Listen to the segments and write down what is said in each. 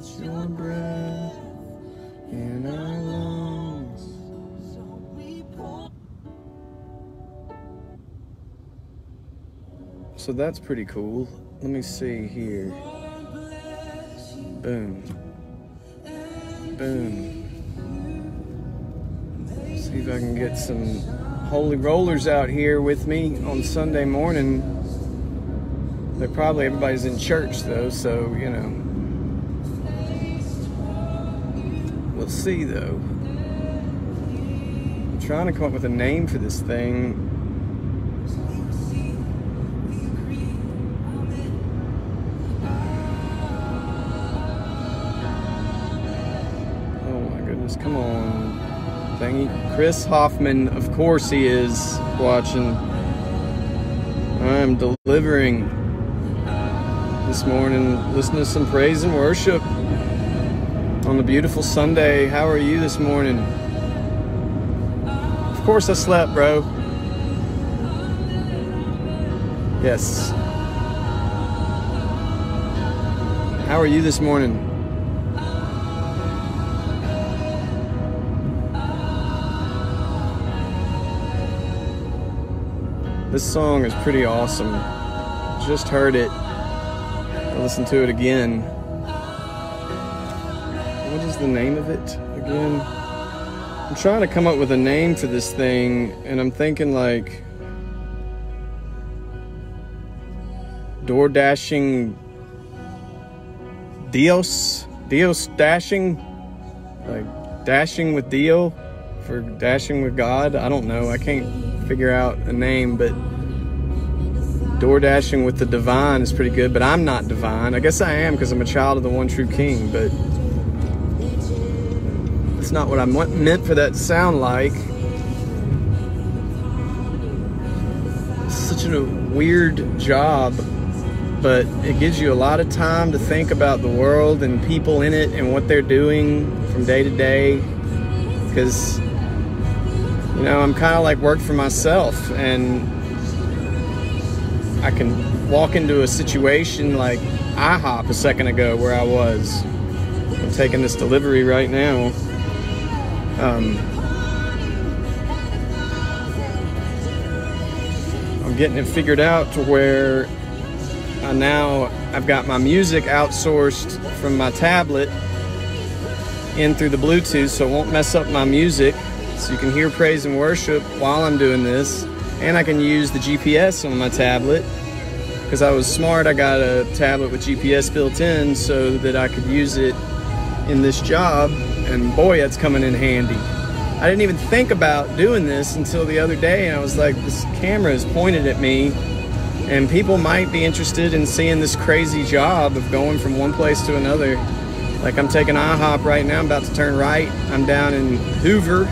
It's your breath in our lungs. So that's pretty cool. Let me see here. Boom. Boom. See if I can get some holy rollers out here with me on Sunday morning. They're probably everybody's in church though, so you know. We'll see though. I'm trying to come up with a name for this thing. Oh my goodness, come on. Thangy. Chris Hoffman, of course he is watching. I'm delivering this morning, listening to some praise and worship on the beautiful Sunday. How are you this morning? Of course I slept, bro. Yes. How are you this morning? This song is pretty awesome. Just heard it. I listened to it again. The name of it again? I'm trying to come up with a name for this thing, and I'm thinking like door dashing Dios Dios dashing like dashing with Dio for dashing with God. I don't know. I can't figure out a name, but door dashing with the divine is pretty good. But I'm not divine. I guess I am because I'm a child of the one true King. But it's not what I meant for that sound like. Such a weird job but it gives you a lot of time to think about the world and people in it and what they're doing from day to day. Because you know i'm kind of like work for myself and i can walk into a situation like ihop a second ago where i was. I'm taking this delivery right now um, i'm getting it figured out to where uh, now I've got my music outsourced from my tablet in through the Bluetooth so it won't mess up my music. So you can hear praise and worship while I'm doing this. And I can use the GPS on my tablet. Because I was smart, I got a tablet with GPS built in so that I could use it in this job. And boy, that's coming in handy. I didn't even think about doing this until the other day, and I was like, this camera is pointed at me and people might be interested in seeing this crazy job of going from one place to another. Like I'm taking IHOP right now, I'm about to turn right. I'm down in Hoover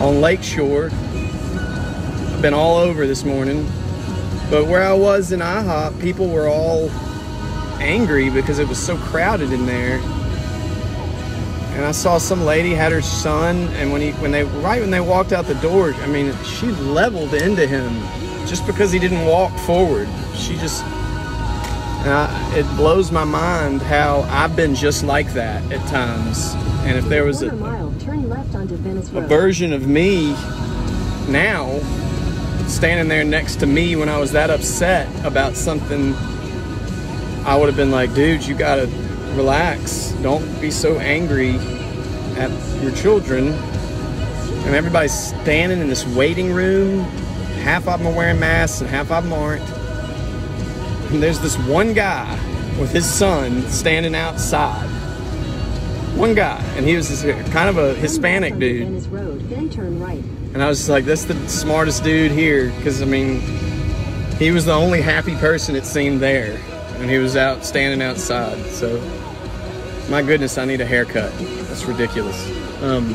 on Lakeshore. I've been all over this morning. But where I was in IHOP, people were all angry because it was so crowded in there. And I saw some lady had her son, and when he, when they, right when they walked out the door, I mean, she leveled into him just because he didn't walk forward. She just, I, it blows my mind how I've been just like that at times. And if there was a, mile, turn left onto Venice a version of me now standing there next to me when I was that upset about something, I would have been like, dude, you gotta relax. Don't be so angry at your children. And everybody's standing in this waiting room. Half of them are wearing masks and half of them aren't. And there's this one guy with his son standing outside. One guy, and he was this uh, kind of a Hispanic dude. And I was just like, that's the smartest dude here. Because, I mean, he was the only happy person it seemed there. And he was out standing outside. So, my goodness, I need a haircut. That's ridiculous. Um,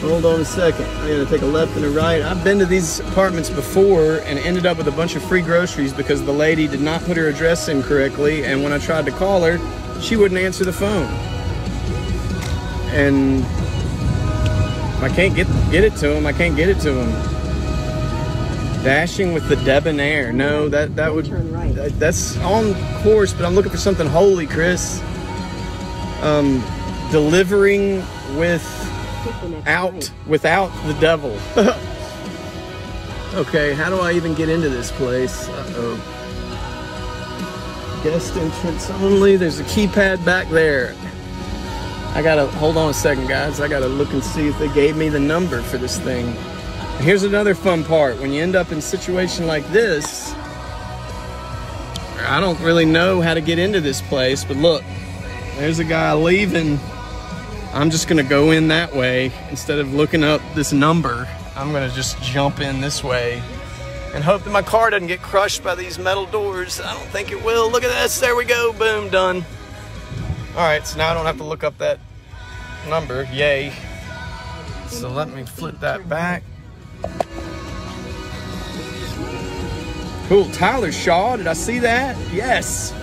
hold on a second. I gotta take a left and a right. I've been to these apartments before and ended up with a bunch of free groceries because the lady did not put her address in correctly. And when I tried to call her, she wouldn't answer the phone. And I can't get get it to him. I can't get it to him. Dashing with the debonair. No, that that would Turn right. that- that's on course, but I'm looking for something holy, Chris. Um, delivering with Take the next out without the devil. okay, how do I even get into this place? Uh-oh. Guest entrance only. There's a keypad back there. I gotta hold on a second, guys. I gotta look and see if they gave me the number for this thing. Here's another fun part. When you end up in a situation like this, I don't really know how to get into this place, but look, there's a guy leaving. I'm just gonna go in that way instead of looking up this number. I'm gonna just jump in this way and hope that my car doesn't get crushed by these metal doors. I don't think it will. Look at this. There we go. Boom, done. All right, so now I don't have to look up that number. Yay. So let me flip that back. Cool. Tyler Shaw, did I see that? Yes.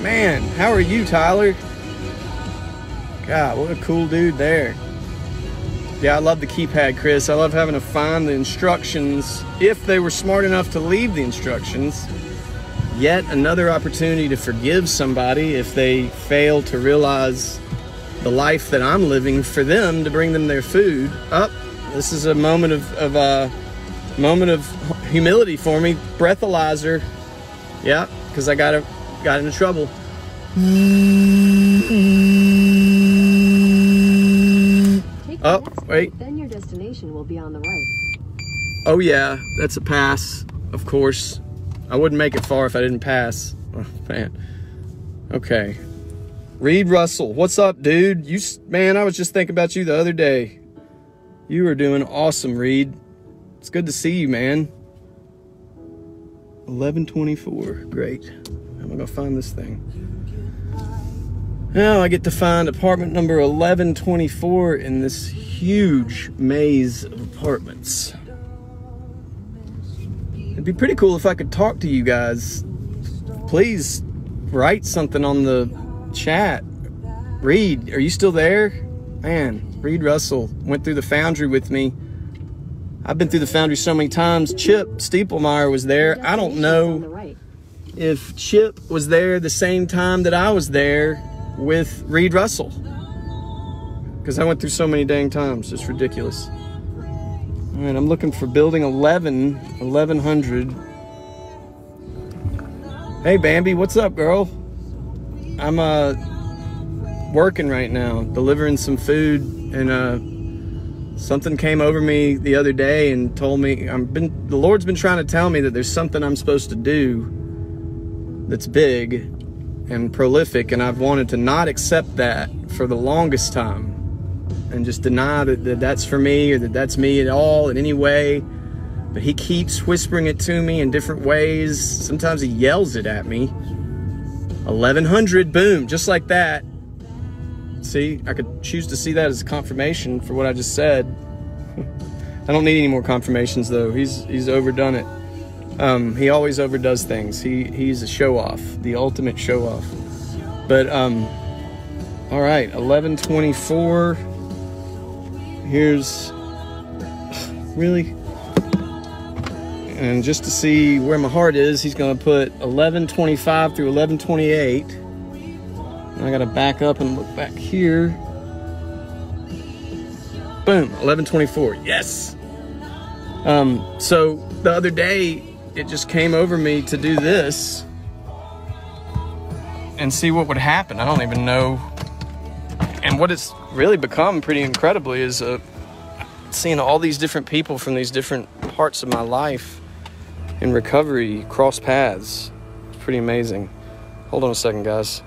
Man, how are you, Tyler? God, what a cool dude there. Yeah, I love the keypad, Chris. I love having to find the instructions if they were smart enough to leave the instructions. Yet another opportunity to forgive somebody if they fail to realize the life that I'm living for them to bring them their food. Up, this is a moment of, of uh, moment of humility for me. Breathalyzer, yeah, because I got a, got into trouble. Take Oh, wait. Then your destination will be on the right. Oh yeah, that's a pass, of course. I wouldn't make it far if I didn't pass. Oh, man. Okay. Reed Russell, what's up, dude? You man, I was just thinking about you the other day. You are doing awesome, Reed. It's good to see you, man. 1124. Great. How am I gonna find this thing? Now I get to find apartment number 1124 in this huge maze of apartments. It'd be pretty cool if I could talk to you guys. Please write something on the chat. Reed, are you still there? Man, Reed Russell went through the foundry with me. I've been through the foundry so many times. Chip Steeplemeyer was there. I don't know if Chip was there the same time that I was there with Reed Russell. Because I went through so many dang times. It's ridiculous. All right, I'm looking for building 11, 1100. Hey, Bambi, what's up, girl? I'm uh working right now, delivering some food, and uh something came over me the other day and told me I'm been the Lord's been trying to tell me that there's something I'm supposed to do that's big and prolific, and I've wanted to not accept that for the longest time and just deny that, that that's for me or that that's me at all in any way. But he keeps whispering it to me in different ways. Sometimes he yells it at me. 1100, boom, just like that. See, I could choose to see that as confirmation for what I just said. I don't need any more confirmations though. He's he's overdone it. Um, he always overdoes things. He he's a show off, the ultimate show off. But um, all right, 1124. Here's really, and just to see where my heart is, he's gonna put 1125 through 1128. And I gotta back up and look back here. Boom, 1124. Yes. Um, so the other day, it just came over me to do this and see what would happen. I don't even know. And what it's really become pretty incredibly is uh, seeing all these different people from these different parts of my life in recovery cross paths. It's pretty amazing. Hold on a second, guys.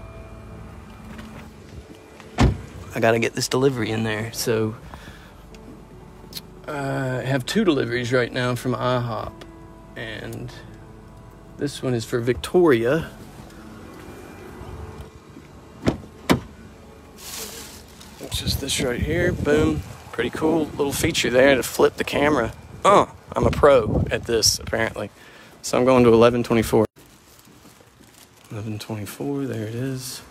I gotta get this delivery in there. So I have two deliveries right now from IHOP, and this one is for Victoria. Which is this right here. Boom. Pretty cool little feature there to flip the camera. Oh, I'm a pro at this apparently. So I'm going to 1124. 1124, there it is.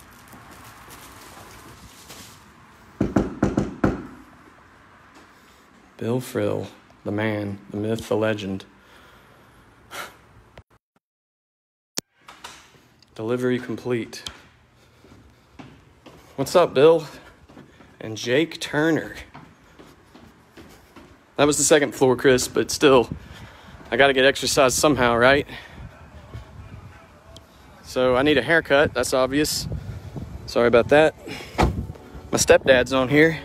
Bill Frill, the man, the myth, the legend. Delivery complete. What's up, Bill? And Jake Turner. That was the second floor, Chris, but still, I gotta get exercise somehow, right? So I need a haircut, that's obvious. Sorry about that. My stepdad's on here.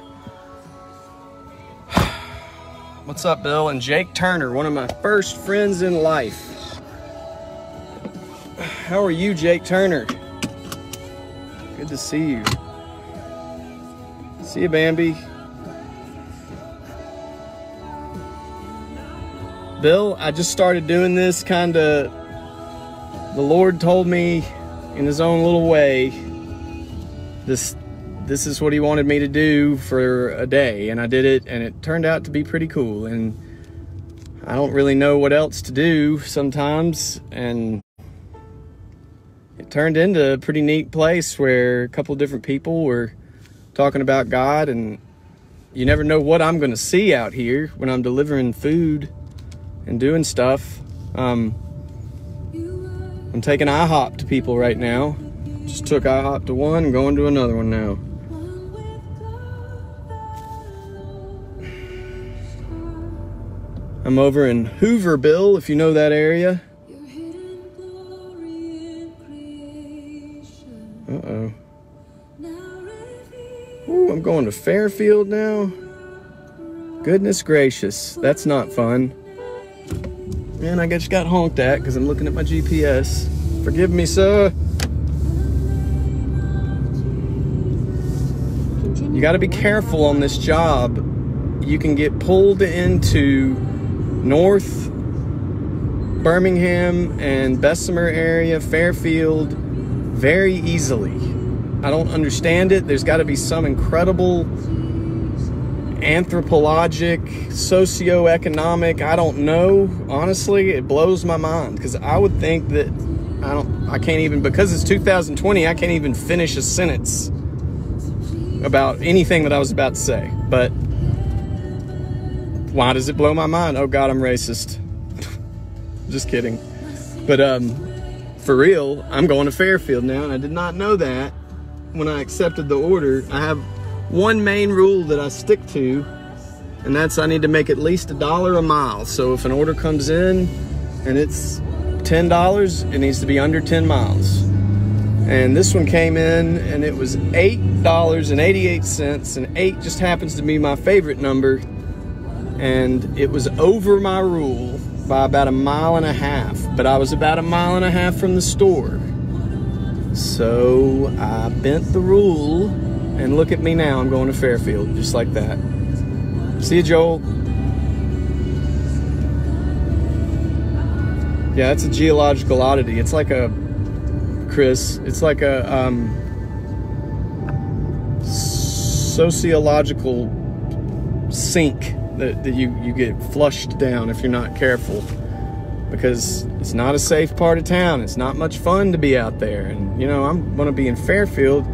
What's up, Bill? And Jake Turner, one of my first friends in life. How are you, Jake Turner? Good to see you. See you, Bambi. Bill, I just started doing this kind of. The Lord told me in His own little way this this is what he wanted me to do for a day and I did it and it turned out to be pretty cool and I don't really know what else to do sometimes and it turned into a pretty neat place where a couple different people were talking about God and you never know what I'm going to see out here when I'm delivering food and doing stuff. Um, I'm taking IHOP to people right now. Just took IHOP to one and going to another one now. I'm over in Hooverville, if you know that area. Uh oh. Ooh, I'm going to Fairfield now. Goodness gracious, that's not fun. Man, I just got honked at because I'm looking at my GPS. Forgive me, sir. You got to be careful on this job. You can get pulled into North Birmingham and Bessemer area, Fairfield, very easily. I don't understand it. There's got to be some incredible anthropologic, socioeconomic, I don't know. Honestly, it blows my mind because I would think that I don't I can't even because it's 2020, I can't even finish a sentence about anything that I was about to say. But why does it blow my mind? Oh god, I'm racist. Just kidding. But um for real, I'm going to Fairfield now and I did not know that when I accepted the order. I have one main rule that I stick to, and that's I need to make at least a dollar a mile. So if an order comes in and it's ten dollars, it needs to be under ten miles. And this one came in and it was eight dollars and eighty-eight cents, and eight just happens to be my favorite number. And it was over my rule by about a mile and a half, but I was about a mile and a half from the store. So I bent the rule, and look at me now. I'm going to Fairfield, just like that. See you, Joel. Yeah, it's a geological oddity. It's like a, Chris, it's like a um, sociological sink that, that you, you get flushed down if you're not careful because it's not a safe part of town. It's not much fun to be out there. And, you know, I'm going to be in Fairfield.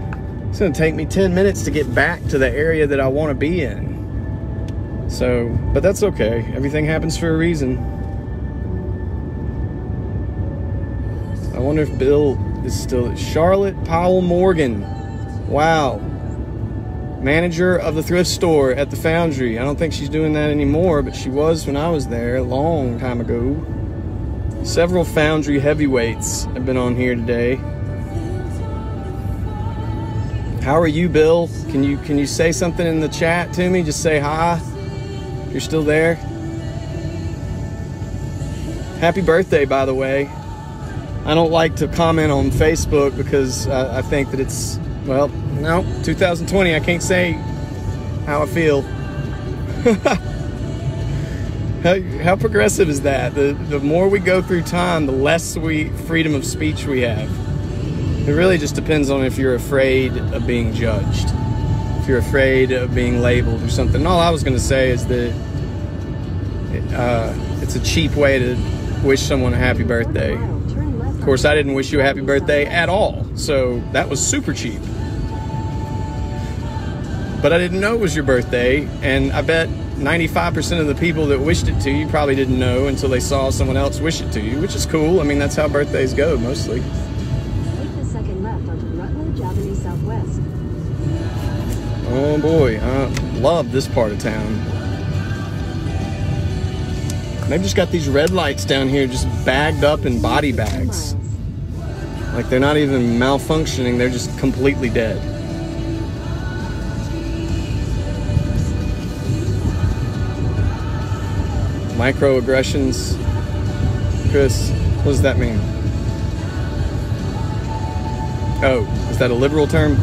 It's going to take me 10 minutes to get back to the area that I want to be in. So, but that's okay. Everything happens for a reason. I wonder if Bill is still at Charlotte Powell Morgan. Wow. Manager of the thrift store at the Foundry. I don't think she's doing that anymore, but she was when I was there a long time ago. Several Foundry heavyweights have been on here today. How are you, Bill? Can you can you say something in the chat to me? Just say hi. You're still there. Happy birthday, by the way. I don't like to comment on Facebook because I, I think that it's well, no, 2020. I can't say how I feel. How, how progressive is that? The, the more we go through time, the less we freedom of speech we have. It really just depends on if you're afraid of being judged, if you're afraid of being labeled or something. All I was going to say is that uh, it's a cheap way to wish someone a happy birthday. Of course, I didn't wish you a happy birthday at all, so that was super cheap but I didn't know it was your birthday. And I bet 95% of the people that wished it to you probably didn't know until they saw someone else wish it to you, which is cool. I mean, that's how birthdays go mostly. Take the second left onto Southwest. Oh boy, I love this part of town. They've just got these red lights down here just bagged up in body bags. Like they're not even malfunctioning, they're just completely dead. Microaggressions. Chris, what does that mean? Oh, is that a liberal term?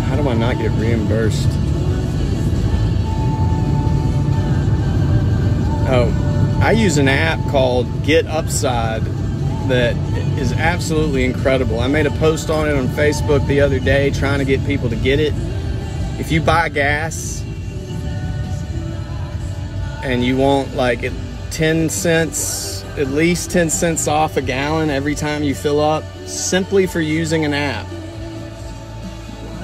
How do I not get reimbursed? Oh, I use an app called Get Upside that is absolutely incredible. I made a post on it on Facebook the other day trying to get people to get it. If you buy gas and you want like 10 cents, at least 10 cents off a gallon every time you fill up, simply for using an app.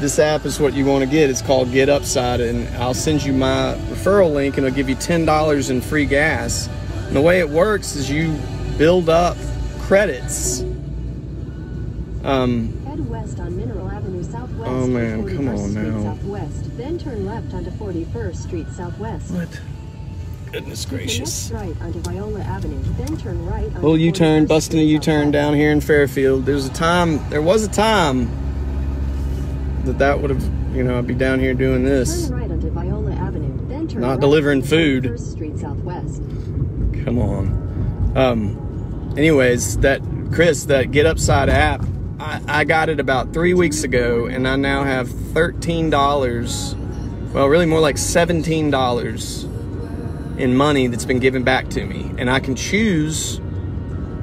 This app is what you want to get. It's called Get Upside, and I'll send you my referral link, and it'll give you $10 in free gas. And the way it works is you build up credits. Um, Head west on Mineral Avenue Southwest. Oh, man, come on Street now. Southwest, then turn left onto 41st Street Southwest. what? Goodness Take the gracious. next right onto Viola Avenue, then turn right onto Little U-turn, busting a Street U-turn down here in Fairfield. There's a time, there was a time that that would have, you know, I'd be down here doing this. Turn right onto Viola Avenue, then turn Not left delivering food. Street Southwest. Come on. Um, anyways, that Chris, that Get Upside app, I, I got it about three weeks ago, and I now have thirteen dollars. Well, really more like seventeen dollars in money that's been given back to me, and I can choose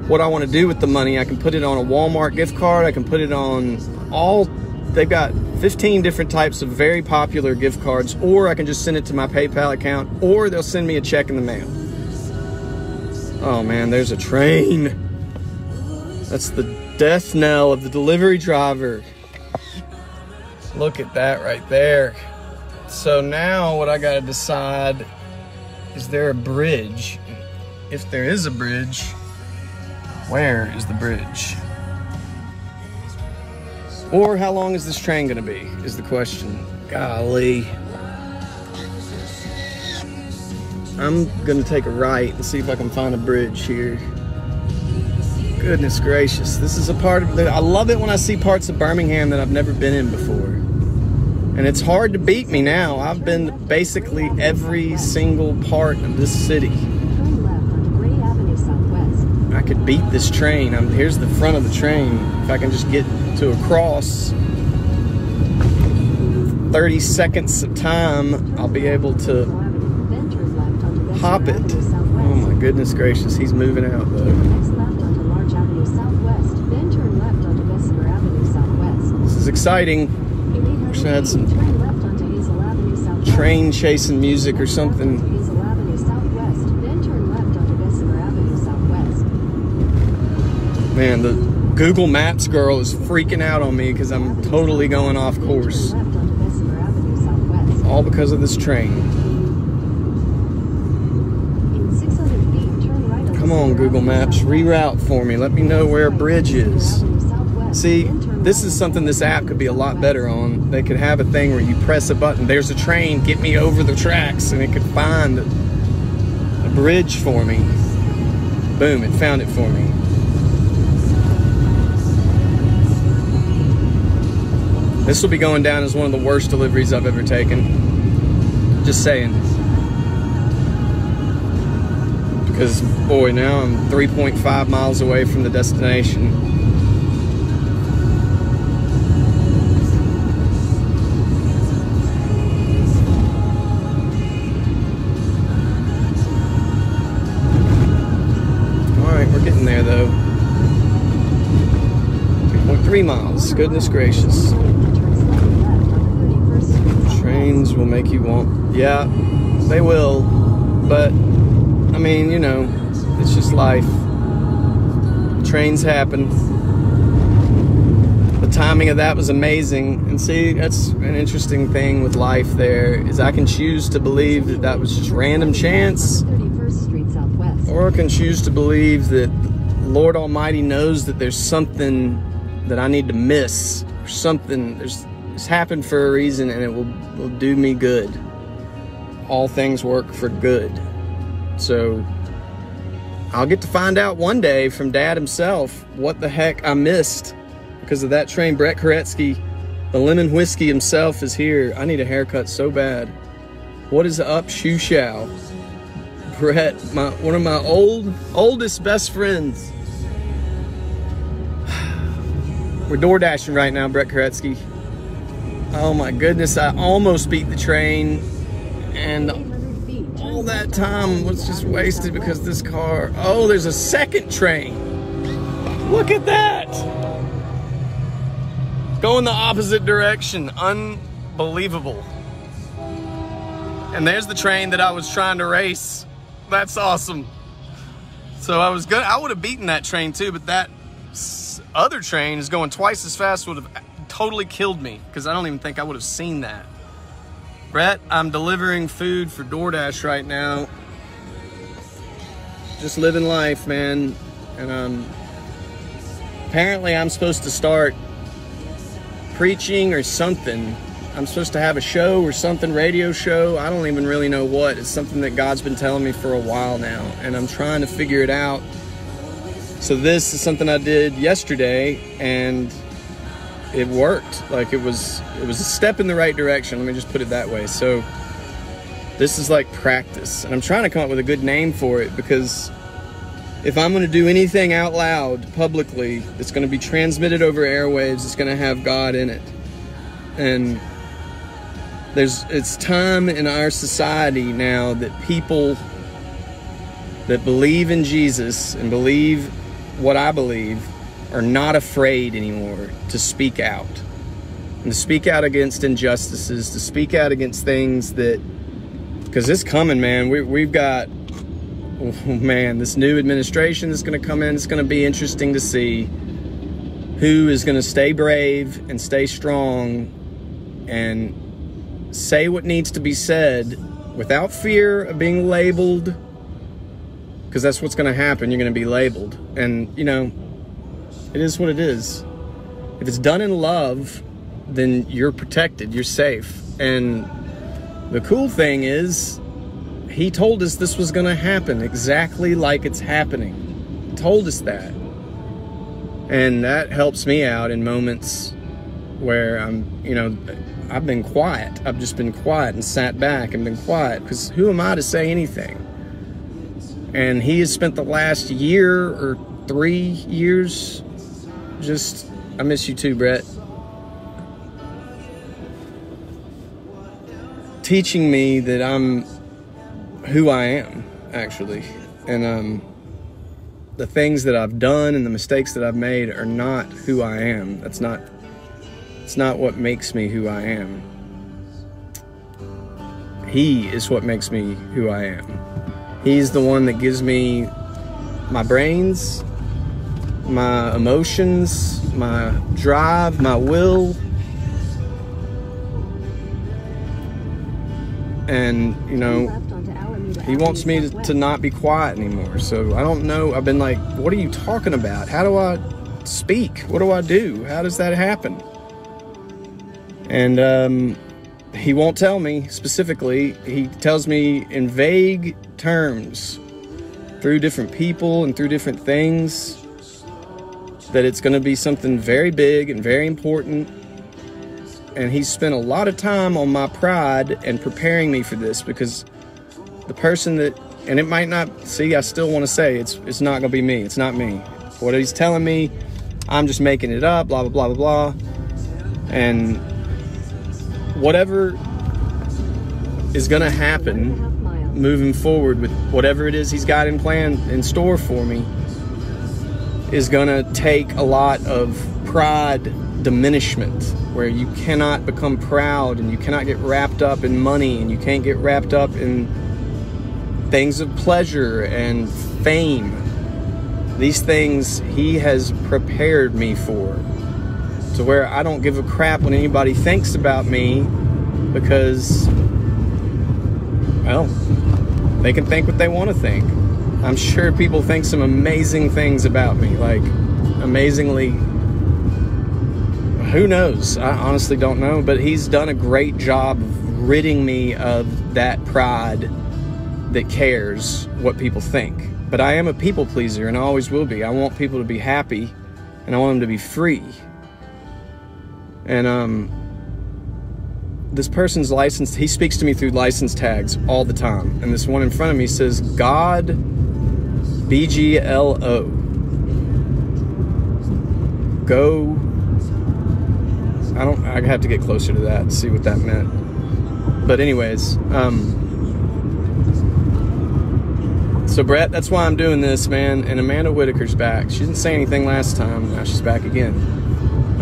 what I want to do with the money. I can put it on a Walmart gift card. I can put it on all. They've got 15 different types of very popular gift cards, or I can just send it to my PayPal account, or they'll send me a check in the mail. Oh man, there's a train. That's the death knell of the delivery driver. Look at that right there. So now what I got to decide is there a bridge? If there is a bridge, where is the bridge? Or how long is this train to be? Is the question. Golly. I'm gonna take a right and see if I can find a bridge here. Goodness gracious, this is a part of. I love it when I see parts of Birmingham that I've never been in before, and it's hard to beat me now. I've been basically every single part of this city. I could beat this train. I'm, here's the front of the train. If I can just get to a cross, 30 seconds of time, I'll be able to Mineral Avenue, then turn left onto Bessemer hop it. Oh my goodness gracious, he's moving out though. Next left onto Larch Avenue Southwest, then turn left onto Bessemer Avenue Southwest. This is exciting. In 800 Wish I had some turn left onto Hazel Avenue Southwest. Train chasing music or something. onto Hazel Avenue Southwest, then turn left onto Bessemer Avenue Southwest. Man, the Google Maps girl is freaking out on me because I'm totally going off course. Turn left onto Bessemer Avenue Southwest. All because of this train. Come on, Google Maps, reroute for me. Let me know where a bridge is. See, this is something this app could be a lot better on. They could have a thing where you press a button, there's a train, get me over the tracks, and it could find a bridge for me. Boom, it found it for me. This will be going down as one of the worst deliveries I've ever taken. Just saying. Because, boy, now I'm 3.5 miles away from the destination. All right, we're getting there though. 3.3 miles. Goodness gracious. Trains will make you want. Yeah, they will. But, I mean, you know, it's just life. Trains happen. The timing of that was amazing. And see, that's an interesting thing with life there is I can choose to believe that that was just random chance 31st Street Southwest. or I can choose to believe that Lord Almighty knows that there's something that I need to miss, or something. There's it's happened for a reason, and it will will do me good. All things work for good. So I'll get to find out one day from Dad himself what the heck I missed because of that train. Brett Koretsky, the lemon whiskey himself, is here. I need a haircut so bad. What is up, Shoo Shao? Brett, my one of my old oldest best friends. We're door dashing right now, Brett Koretsky. Oh my goodness, I almost beat the train and 800 feet. turn all that time was just wasted because this car. Oh, there's a second train. Look at that. Going the opposite direction. Unbelievable. And there's the train that I was trying to race. That's awesome. So I was good. I would have beaten that train too, but that other train is going twice as fast. Would have totally killed me because I don't even think I would have seen that. Brett, I'm delivering food for DoorDash right now. Just living life, man. And um, apparently, I'm supposed to start preaching or something. I'm supposed to have a show or something, radio show. I don't even really know what. It's something that God's been telling me for a while now, and I'm trying to figure it out. So this is something I did yesterday, and it worked. Like it was it was a step in the right direction. Let me just put it that way. So this is like practice. And I'm trying to come up with a good name for it because if I'm going to do anything out loud publicly it's going to be transmitted over airwaves, it's going to have God in it. And there's it's time in our society now that people that believe in Jesus and believe what I believe are not afraid anymore to speak out and to speak out against injustices, to speak out against things that, because it's coming, man. We, we've got, oh, man, this new administration that's going to come in. It's going to be interesting to see who is going to stay brave and stay strong and say what needs to be said without fear of being labeled because that's what's going to happen. You're going to be labeled. And, you know, it is what it is. If it's done in love, then you're protected, you're safe. And the cool thing is, he told us this was going to happen exactly like it's happening. He told us that. And that helps me out in moments where I'm, you know, I've been quiet. I've just been quiet and sat back and been quiet because who am I to say anything? And he has spent the last year or three years just, I miss you too, Brett. Teaching me that I'm who I am, actually. And um, the things that I've done and the mistakes that I've made are not who I am. That's not, it's not what makes me who I am. He is what makes me who I am. He's the one that gives me my brains, my emotions, my drive, my will. And, you know, left onto Alameda he wants me to, to not be quiet anymore. So I don't know. I've been like, what are you talking about? How do I speak? What do I do? How does that happen? And um, he won't tell me specifically. He tells me in vague terms through different people and through different things that it's going to be something very big and very important. And he's spent a lot of time on my pride and preparing me for this because the person that and it might not see I still want to say it's it's not going to be me. It's not me. What he's telling me, I'm just making it up, blah blah blah blah blah. And whatever is going to happen moving forward with whatever it is he's got in plan in store for me is going to take a lot of pride diminishment where you cannot become proud and you cannot get wrapped up in money and you can't get wrapped up in things of pleasure and fame these things he has prepared me for to where I don't give a crap when anybody thinks about me because well they can think what they want to think. I'm sure people think some amazing things about me, like amazingly. Who knows? I honestly don't know, but he's done a great job of ridding me of that pride that cares what people think. But I am a people pleaser and I always will be. I want people to be happy and I want them to be free. And um this person's license he speaks to me through license tags all the time. And this one in front of me says God BGLO. Go I don't I have to get closer to that see what that meant. But anyways, um so Brett, that's why I'm doing this, man. And Amanda Whitaker's back. She didn't say anything last time. Now she's back again.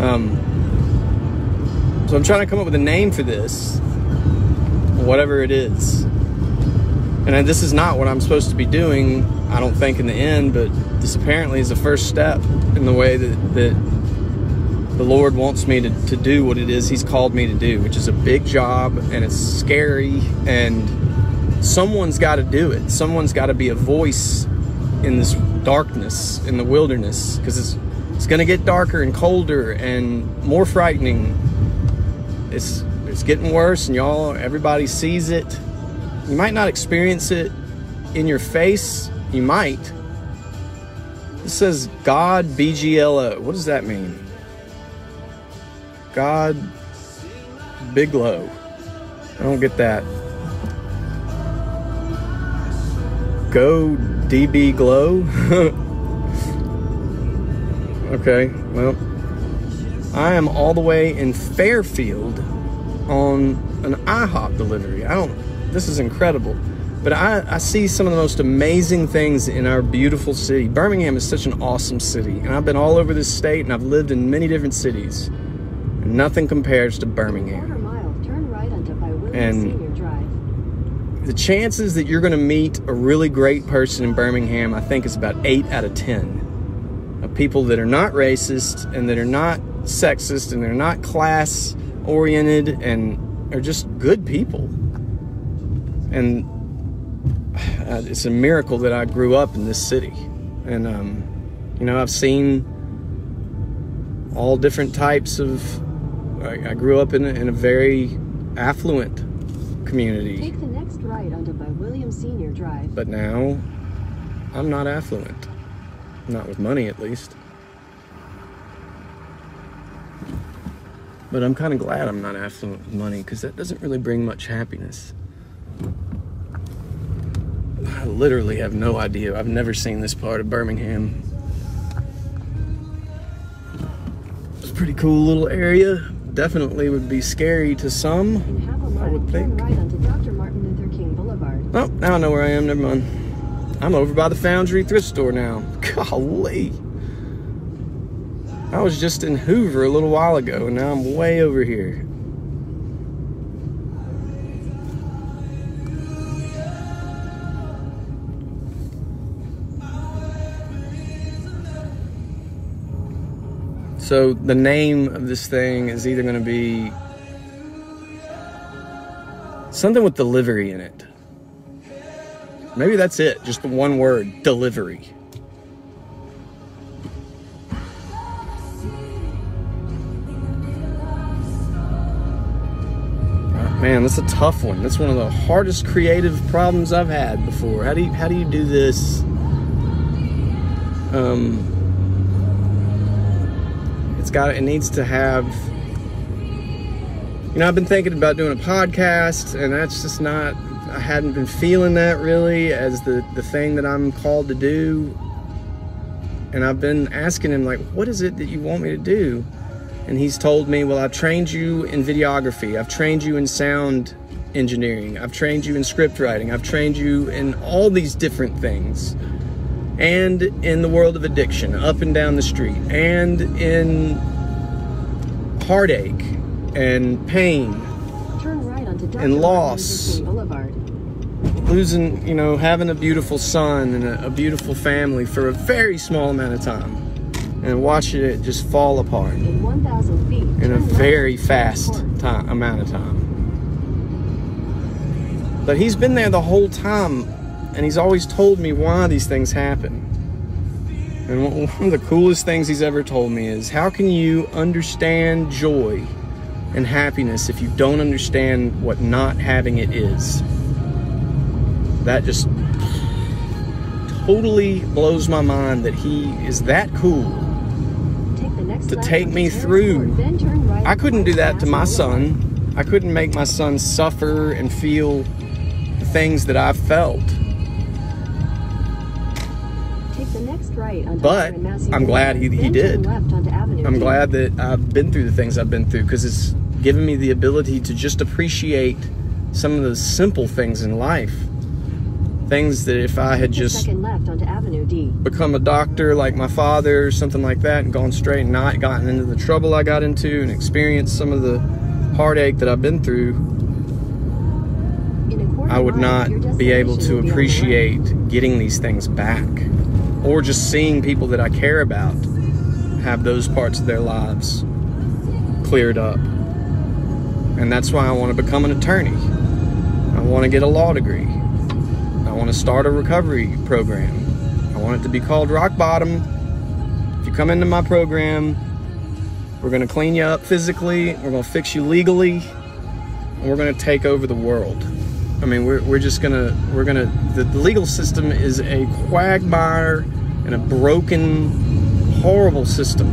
Um, so I'm trying to come up with a name for this, whatever it is. And this is not what I'm supposed to be doing. I don't think in the end, but this apparently is the first step in the way that that the Lord wants me to, to do what it is He's called me to do, which is a big job and it's scary and someone's got to do it. Someone's got to be a voice in this darkness, in the wilderness, because it's it's going to get darker and colder and more frightening. It's it's getting worse, and y'all, everybody sees it. You might not experience it in your face. You might. It says God BGLO. What does that mean? God Biglow. I don't get that. Go DB Glow. okay, well, I am all the way in Fairfield on an IHOP delivery. I don't, this is incredible. But I, I see some of the most amazing things in our beautiful city. Birmingham is such an awesome city. And I've been all over this state and I've lived in many different cities. And nothing compares to Birmingham. Quarter mile, turn right onto by William And- the chances that you're going to meet a really great person in Birmingham, I think, is about eight out of ten. Of people that are not racist and that are not sexist and they're not class oriented and are just good people. And uh, it's a miracle that I grew up in this city. And, um, you know, I've seen all different types of. I, I grew up in a, in a very affluent community. Take the next right onto by William Senior Drive. But now, I'm not affluent. Not with money, at least. But I'm kind of glad I'm not affluent with money because that doesn't really bring much happiness. I literally have no idea. I've never seen this part of Birmingham. It's a pretty cool little area. Definitely would be scary to some. I would think. Oh, now I know where I am. Never mind. I'm over by the Foundry thrift store now. Golly. I was just in Hoover a little while ago, and now I'm way over here. So the name of this thing is either going to be something with delivery in it. Maybe that's it. Just the one word delivery. Man, that's a tough one. That's one of the hardest creative problems I've had before. How do you how do you do this? Um, got it needs to have. You know, I've been thinking about doing a podcast, and that's just not. I hadn't been feeling that really as the the thing that I'm called to do. And I've been asking him like, "What is it that you want me to do?" And he's told me, "Well, I've trained you in videography. I've trained you in sound engineering. I've trained you in script writing. I've trained you in all these different things." And in the world of addiction, up and down the street, and in heartache and pain Turn right onto And loss. Luther King Boulevard. losing, you know, having a beautiful son and a, a beautiful family for a very small amount of time and watching it just fall apart In 1,000 feet, in a very fast time, amount of time. But he's been there the whole time and he's always told me why these things happen. And one of the coolest things he's ever told me is how can you understand joy and happiness if you don't understand what not having it is? That just totally blows my mind that he is that cool. Take To take me through. Court, then turn right I couldn't do that to my son. I couldn't make my son suffer and feel the things that I've felt. But I'm glad he- he did. Turn left onto Avenue I'm glad that I've been through the things I've been through because it's given me the ability to just appreciate some of the simple things in life. Things that if I had just second left onto Avenue D. become a doctor like my father or something like that and gone straight and not gotten into the trouble I got into and experienced some of the heartache that I've been through, In a quarter I would not be able to will be on the right. appreciate getting these things back or just seeing people that I care about have those parts of their lives cleared up. And that's why I want to become an attorney. I want to get a law degree. I want to start a recovery program. I want it to be called Rock Bottom. If you come into my program, we're going to clean you up physically, we're going to fix you legally, and we're going to take over the world. I mean, we're, we're just gonna we're gonna the, the legal system is a quagmire and a broken, horrible system.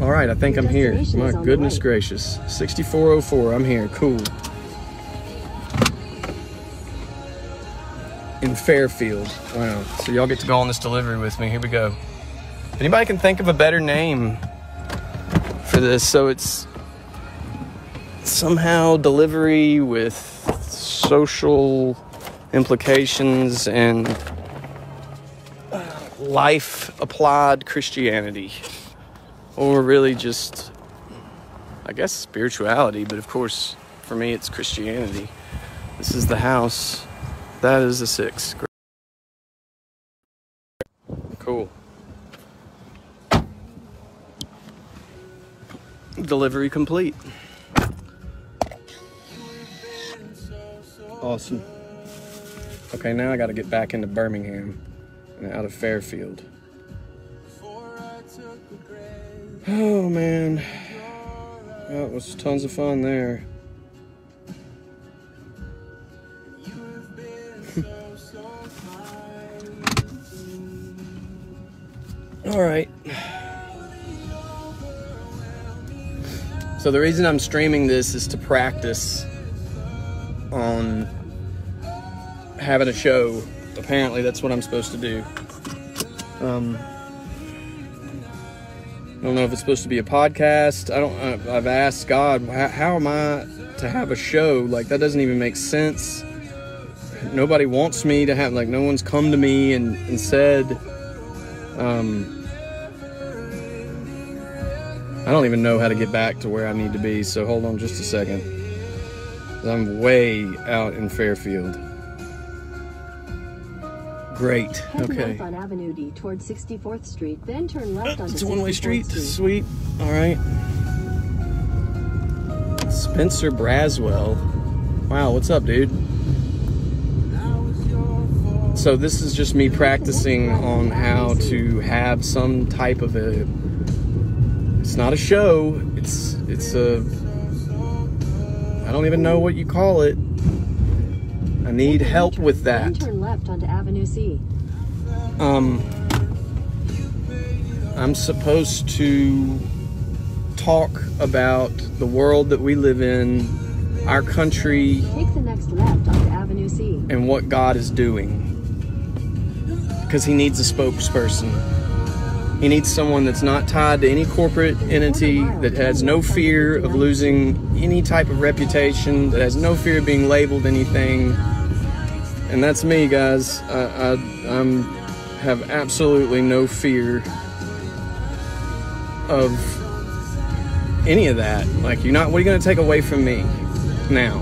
All right, I think I'm here. My is on the goodness gracious, 6404. I'm here. Cool. In Fairfield. Wow. So y'all get to go on this delivery with me. Here we go. Anybody can think of a better name for this, so it's somehow delivery with social implications and life applied Christianity. Or really just, I guess, spirituality, but of course, for me, it's Christianity. This is the house. That is a six. Cool. Delivery complete. Awesome. Okay, now I got to get back into Birmingham and out of Fairfield. Oh man, that was tons of fun there. All right. So the reason I'm streaming this is to practice having a show. Apparently, that's what I'm supposed to do. Um, I don't know if it's supposed to be a podcast. I don't. I've asked God, how, how am I to have a show? Like that doesn't even make sense. Nobody wants me to have. Like no one's come to me and, and said. Um, I don't even know how to get back to where I need to be. So hold on just a second. I'm way out in Fairfield. Great. Head Okay. on Avenue D towards 64th Street, then turn left onto It's a one-way street. Street. Sweet. All right. Spencer Braswell. Wow, what's up, dude? So this is just me practicing on how to have some type of a. It's not a show. It's it's a. I don't even know what you call it. I need help with that. Left onto Avenue C. Um, I'm supposed to talk about the world that we live in, our country, Take the next left onto Avenue C. and what God is doing. Because He needs a spokesperson. He needs someone that's not tied to any corporate entity, that has no fear of losing any type of reputation, that has no fear of being labeled anything. And that's me, guys. I, I I'm have absolutely no fear of any of that. Like, you're not. What are you going to take away from me now?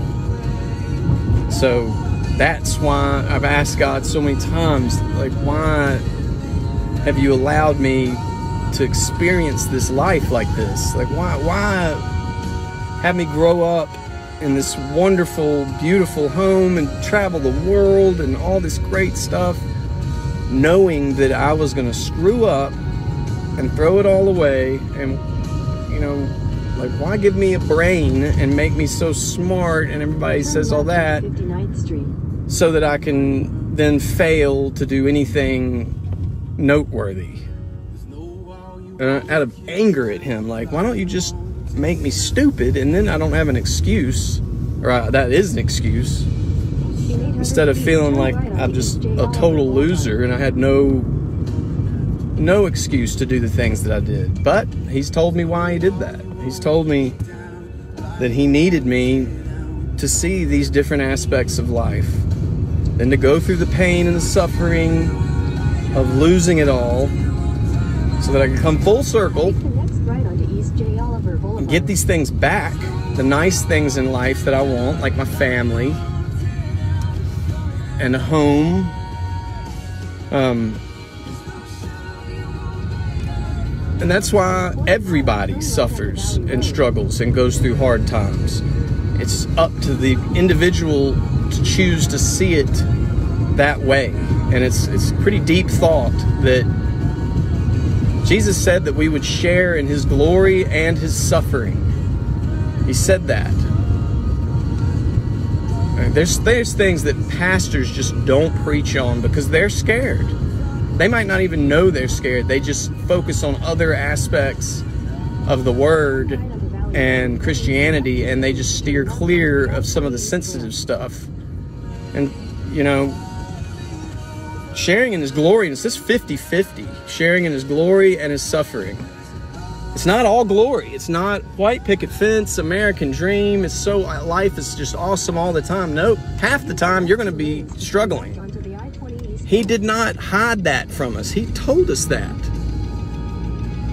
So that's why I've asked God so many times, like, why have you allowed me to experience this life like this? Like, why, why have me grow up in this wonderful, beautiful home and travel the world and all this great stuff, knowing that I was going to screw up and throw it all away. And, you know, like, why give me a brain and make me so smart? And everybody says all that 59th Street. so that I can then fail to do anything noteworthy. And out of anger at him, like, why don't you just make me stupid and then I don't have an excuse, or uh, that is an excuse, instead of feeling like I'm just a total loser and I had no no excuse to do the things that I did. But he's told me why he did that. He's told me that he needed me to see these different aspects of life and to go through the pain and the suffering of losing it all so that I can come full circle Take the next right onto East J. Oliver Boulevard. and get these things back the nice things in life that I want, like my family and a home. Um, and that's why everybody suffers and struggles and goes through hard times. It's up to the individual to choose to see it that way. And it's it's pretty deep thought that Jesus said that we would share in his glory and his suffering. He said that. Uh, There's there's things that pastors just don't preach on because they're scared. They might not even know they're scared. They just focus on other aspects of the word and Christianity and they just steer clear of some of the sensitive stuff. And you know, sharing in his glory, and it's this 50 50, sharing in his glory and his suffering. It's not all glory. It's not white picket fence, American dream. It's so uh, life is just awesome all the time. Nope. Half the time you're going to be struggling. Onto the I-20 East He did not hide that from us. He told us that.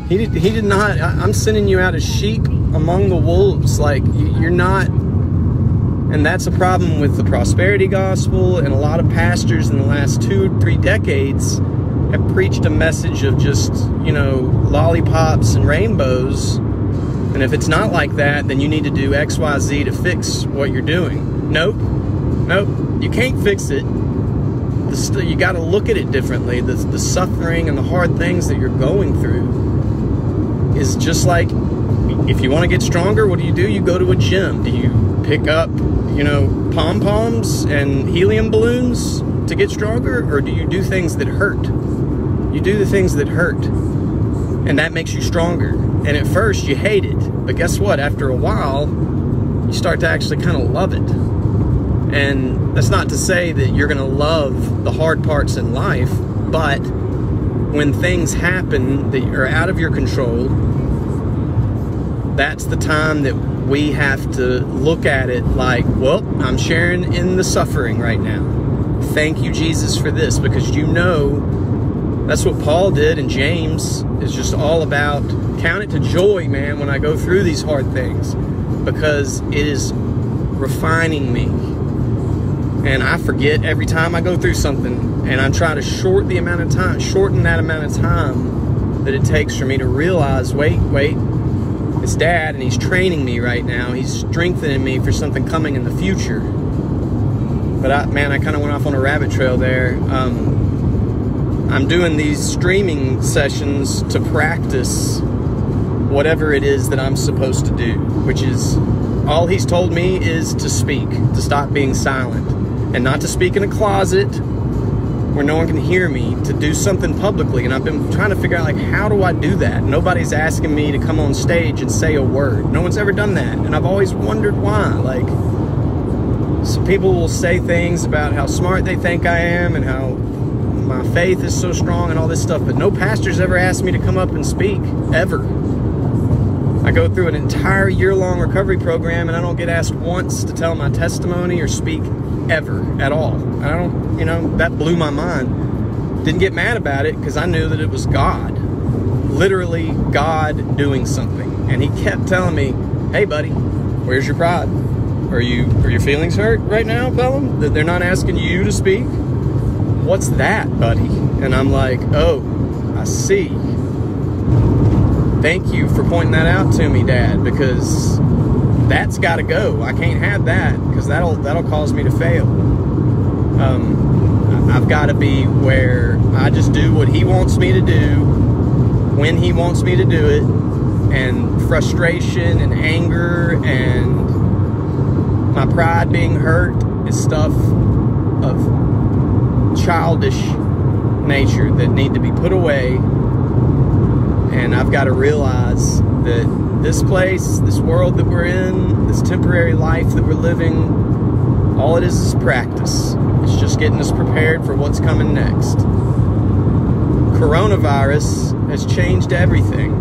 He did, he did not. I- I'm sending you out as sheep among the wolves. Like, you- you're not. And that's a problem with the prosperity gospel. And a lot of pastors in the last two, three decades have preached a message of just, you know, lollipops and rainbows. And if it's not like that, then you need to do X, Y, Z to fix what you're doing. Nope. Nope. You can't fix it you got to look at it differently. The, the suffering and the hard things that you're going through is just like if you want to get stronger, what do you do? You go to a gym. Do you pick up, you know, pom poms and helium balloons to get stronger, or do you do things that hurt? You do the things that hurt, and that makes you stronger. And at first, you hate it, but guess what? After a while, you start to actually kind of love it. And that's not to say that you're going to love the hard parts in life, but when things happen that are out of your control, that's the time that we have to look at it like, well, I'm sharing in the suffering right now. Thank you, Jesus, for this, because you know that's what Paul did and James is just all about count it to joy, man, when I go through these hard things, because it is refining me and I forget every time I go through something, and I'm trying to short the amount of time, shorten that amount of time that it takes for me to realize, wait, wait, it's Dad, and he's training me right now. He's strengthening me for something coming in the future. But I, man, I kind of went off on a rabbit trail there. Um, I'm doing these streaming sessions to practice whatever it is that I'm supposed to do, which is all he's told me is to speak, to stop being silent, and not to speak in a closet where no one can hear me, to do something publicly. And I've been trying to figure out, like, how do I do that? Nobody's asking me to come on stage and say a word. No one's ever done that. And I've always wondered why. Like, some people will say things about how smart they think I am and how my faith is so strong and all this stuff, but no pastor's ever asked me to come up and speak, ever. I go through an entire year long recovery program and I don't get asked once to tell my testimony or speak ever at all. I don't, you know, that blew my mind. Didn't get mad about it because I knew that it was God. Literally God doing something. And he kept telling me, hey, buddy, where's your pride? Are you are your feelings hurt right now, Pelham? That they're not asking you to speak? What's that, buddy? And I'm like, oh, I see thank you for pointing that out to me, Dad, because that's got to go. I can't have that because that'll that'll cause me to fail. Um, I've got to be where I just do what he wants me to do when he wants me to do it, and frustration and anger and my pride being hurt is stuff of childish nature that need to be put away. And I've got to realize that this place, this world that we're in, this temporary life that we're living, all it is is practice. Just getting us prepared for what's coming next. Coronavirus has changed everything.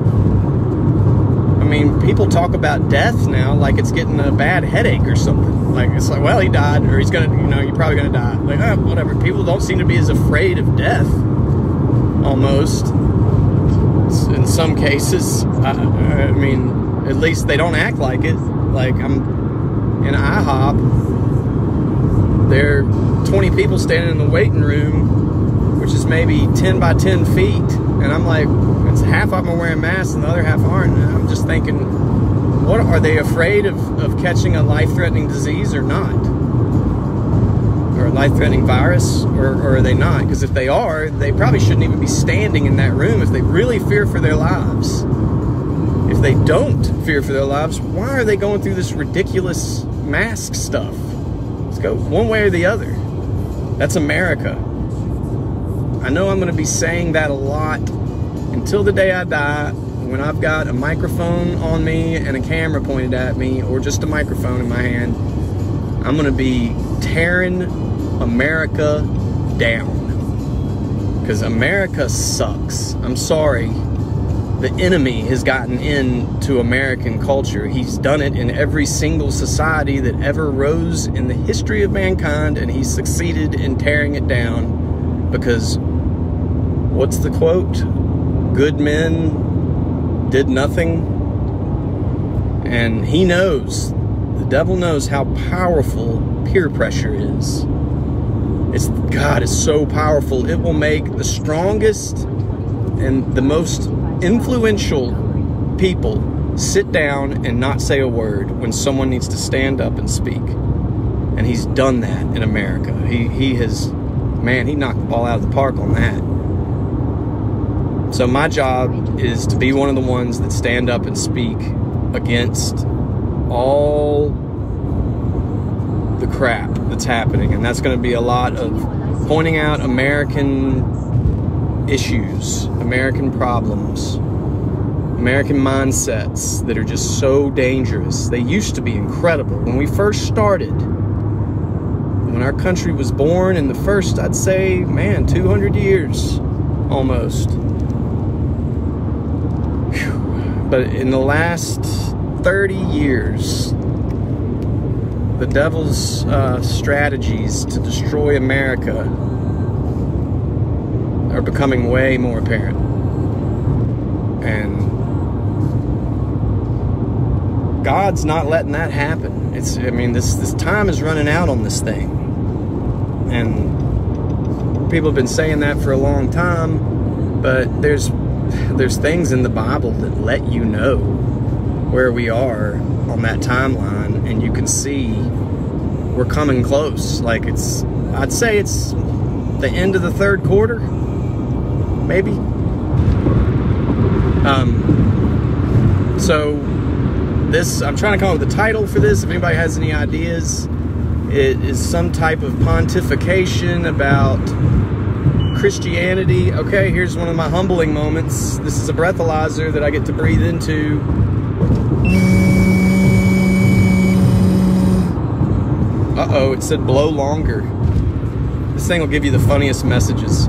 I mean, people talk about death now like it's getting a bad headache or something. Like it's like, well, he died, or he's gonna, you know, you're probably gonna die. Like, oh, whatever. People don't seem to be as afraid of death, almost. In some cases, I, I mean, at least they don't act like it. Like I'm in IHOP, there are 20 people standing in the waiting room, which is maybe 10 by 10 feet, and I'm like, it's half of them are wearing masks and the other half aren't. And I'm just thinking, what are they afraid of, of catching a life-threatening disease or not? Or a life-threatening virus, or, or are they not? Because if they are, they probably shouldn't even be standing in that room if they really fear for their lives. If they don't fear for their lives, why are they going through this ridiculous mask stuff? Let's go one way or the other. That's America. I know I'm going to be saying that a lot until the day I die, when I've got a microphone on me and a camera pointed at me, or just a microphone in my hand, I'm going to be tearing America down. Because America sucks. I'm sorry. The enemy has gotten into American culture. He's done it in every single society that ever rose in the history of mankind, and he's succeeded in tearing it down. Because, what's the quote? Good men did nothing. And he knows, the devil knows how powerful peer pressure is. It's God is so powerful. It will make the strongest and the most influential people sit down and not say a word when someone needs to stand up and speak. And he's done that in America. He he has man, he knocked the ball out of the park on that. So my job is to be one of the ones that stand up and speak against all the crap that's happening. And that's going to be a lot of pointing out American issues, American problems, American mindsets that are just so dangerous. They used to be incredible. When we first started, when our country was born in the first, I'd say, man, 200 years almost. But in the last 30 years, the devil's uh, strategies to destroy America are becoming way more apparent. And God's not letting that happen. It's I mean this this time is running out on this thing. And people have been saying that for a long time, but there's there's things in the Bible that let you know where we are on that timeline and you can see we're coming close. Like it's I'd say it's the end of the third quarter, maybe. Um so this I'm trying to come up with a title for this if anybody has any ideas. It is some type of pontification about Christianity. Okay, here's one of my humbling moments. This is a breathalyzer that I get to breathe into. Uh oh, it said blow longer. This thing will give you the funniest messages.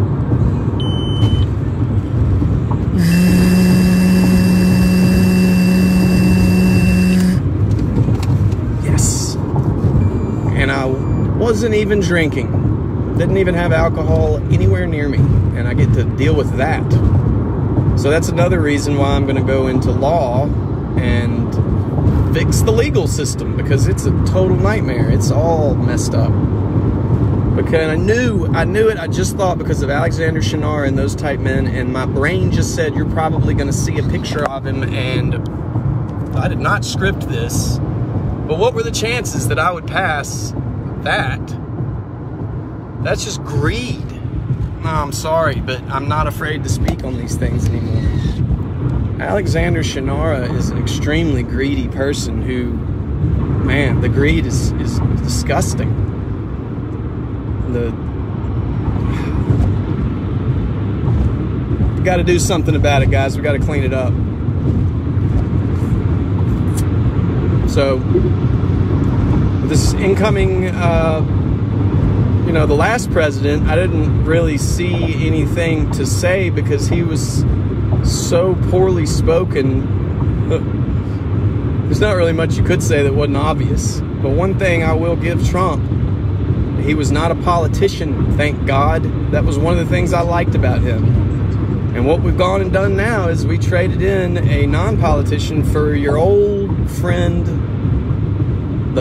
Yes. And I wasn't even drinking didn't even have alcohol anywhere near me, and I get to deal with that. So that's another reason why I'm going to go into law and fix the legal system because it's a total nightmare. It's all messed up. Because I knew, I knew it. I just thought because of Alexander Shunnarah and those type men, and my brain just said you're probably going to see a picture of him. And I did not script this. But what were the chances that I would pass that? That's just greed. No, I'm sorry, but I'm not afraid to speak on these things anymore. Alexander Shunnarah is an extremely greedy person who, man, the greed is, is disgusting. The got to do something about it, guys. We got to clean it up. So, this incoming, uh, you know, the last president, I didn't really see anything to say because he was so poorly spoken. There's not really much you could say that wasn't obvious. But one thing I will give Trump, he was not a politician, thank God. That was one of the things I liked about him. And what we've gone and done now is we traded in a non politician for your old friend,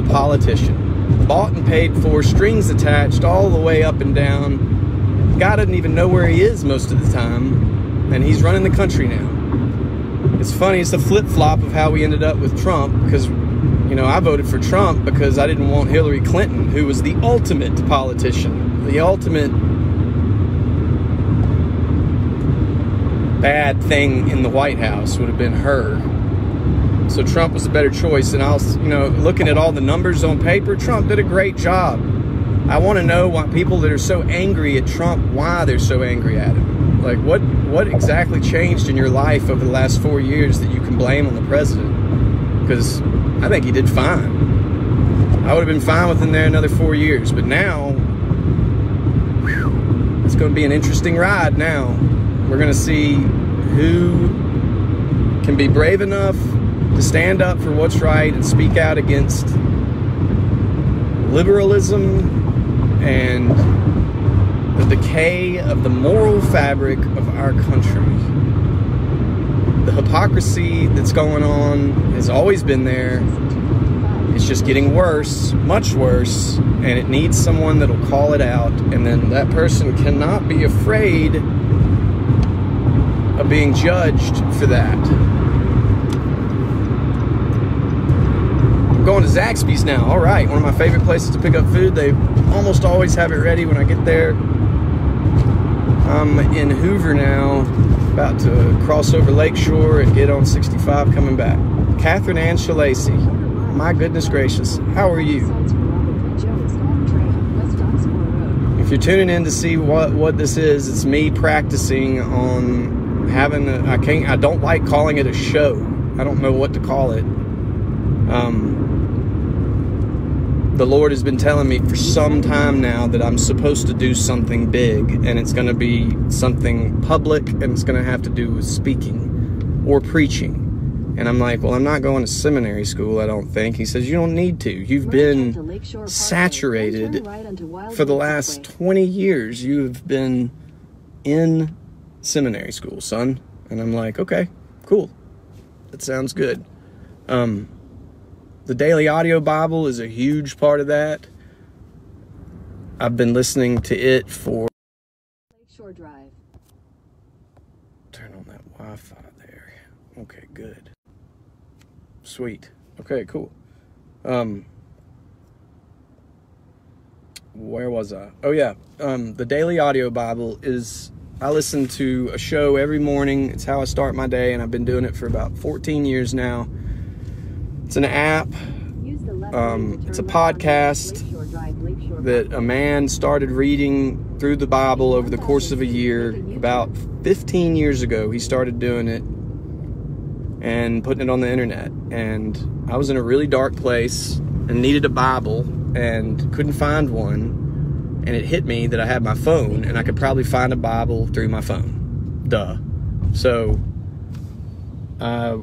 the politician. Bought and paid for, strings attached all the way up and down. Guy doesn't even know where he is most of the time. And he's running the country now. It's funny, it's a flip flop of how we ended up with Trump because, you know, I voted for Trump because I didn't want Hillary Clinton, who was the ultimate politician, the ultimate bad thing in the White House would have been her. So Trump was a better choice. And I was, you know, looking at all the numbers on paper, Trump did a great job. I want to know why people that are so angry at Trump, why they're so angry at him. Like, what what exactly changed in your life over the last four years that you can blame on the president? Because I think he did fine. I would have been fine with him there another four years, but now whew, it's going to be an interesting ride. Now we're going to see who can be brave enough to stand up for what's right and speak out against liberalism and the decay of the moral fabric of our country. The hypocrisy that's going on has always been there. It's just getting worse, much worse, and it needs someone that'll call it out, and then that person cannot be afraid of being judged for that. Going to Zaxby's now. All right, one of my favorite places to pick up food. They almost always have it ready when I get there. I'm in Hoover now, about to cross over Lakeshore and get on 65 coming back. Catherine Ann Shalacy. My goodness gracious, how are you? If you're tuning in to see what what this is, it's me practicing on having a, I can't I don't like calling it a show. I don't know what to call it. Um the Lord has been telling me for some time now that I'm supposed to do something big and it's going to be something public and it's going to have to do with speaking or preaching. And I'm like, well, I'm not going to seminary school, I don't think. He says, you don't need to. You've been saturated for the last 20 years. You've been in seminary school, son. And I'm like, okay, cool. That sounds good. Um, the Daily Audio Bible is a huge part of that. I've been listening to it for. Lakeshore Drive. Turn on that Wi Fi there. Okay, good. Sweet. Okay, cool. Um, where was I? Oh, yeah. Um, the Daily Audio Bible is. I listen to a show every morning. It's how I start my day, and I've been doing it for about 14 years now. It's an app. Um, it's a podcast that a man started reading through the Bible over the course of a year. About 15 years ago, he started doing it and putting it on the internet. And I was in a really dark place and needed a Bible and couldn't find one. And it hit me that I had my phone and I could probably find a Bible through my phone. Duh. So I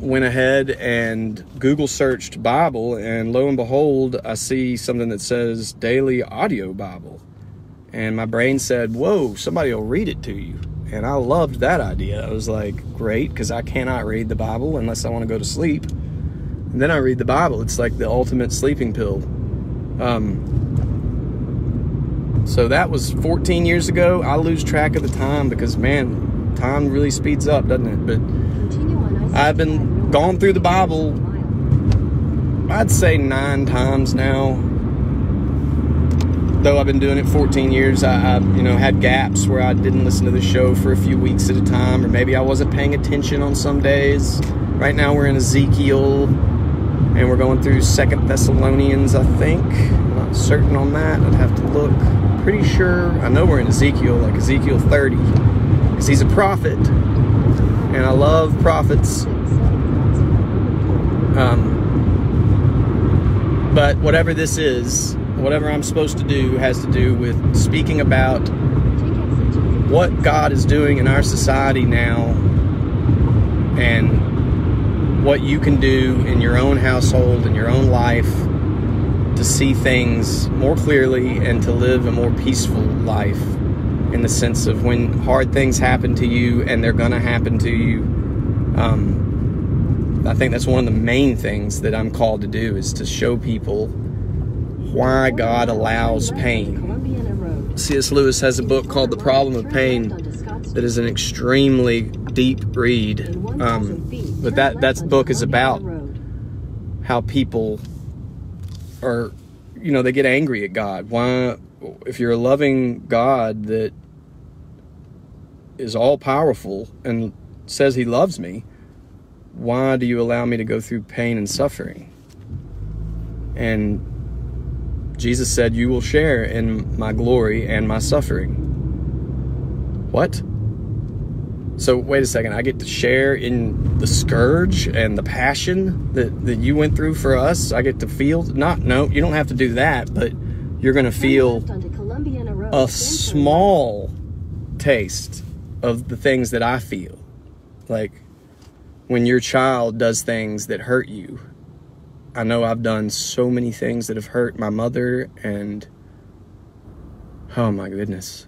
went ahead and Google searched Bible, and lo and behold, I see something that says Daily Audio Bible. And my brain said, Whoa, somebody will read it to you. And I loved that idea. I was like, Great, because I cannot read the Bible unless I want to go to sleep. And then I read the Bible. It's like the ultimate sleeping pill. Um, so that was 14 years ago. I lose track of the time because, man, time really speeds up, doesn't it? But Continue on I-65 I've been gone through the Bible. I'd say nine times now. Though I've been doing it 14 years, I, I, you know had gaps where I didn't listen to the show for a few weeks at a time, or maybe I wasn't paying attention on some days. Right now we're in Ezekiel, and we're going through Second Thessalonians, I think. I'm not certain on that. I'd have to look. Pretty sure. I know we're in Ezekiel, like Ezekiel 30, because he's a prophet, and I love prophets. Um, but whatever this is, whatever I'm supposed to do has to do with speaking about what God is doing in our society now and what you can do in your own household, in your own life to see things more clearly and to live a more peaceful life in the sense of when hard things happen to you and they're going to happen to you. Um, I think that's one of the main things that I'm called to do is to show people why God allows pain. C.S. Lewis has a book called The Problem of Pain that is an extremely deep read. Um, but that that book is about how people are, you know, they get angry at God. Why, if you're a loving God that is all powerful and says He loves me, why do you allow me to go through pain and suffering? And Jesus said, You will share in my glory and my suffering. What? So, wait a second. I get to share in the scourge and the passion that, that you went through for us. I get to feel, not, no, you don't have to do that, but you're going to feel a small taste of the things that I feel. Like, when your child does things that hurt you. I know I've done so many things that have hurt my mother, and oh my goodness.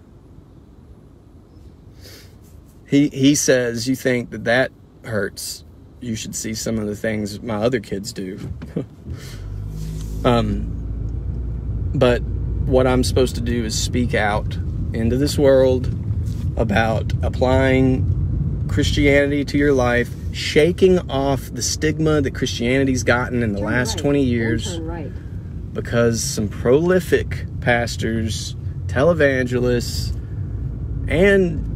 He, he says, You think that that hurts. You should see some of the things my other kids do. um, but what I'm supposed to do is speak out into this world about applying Christianity to your life shaking off the stigma that Christianity's gotten in the Turn last right, 20 years right. because some prolific pastors, televangelists, and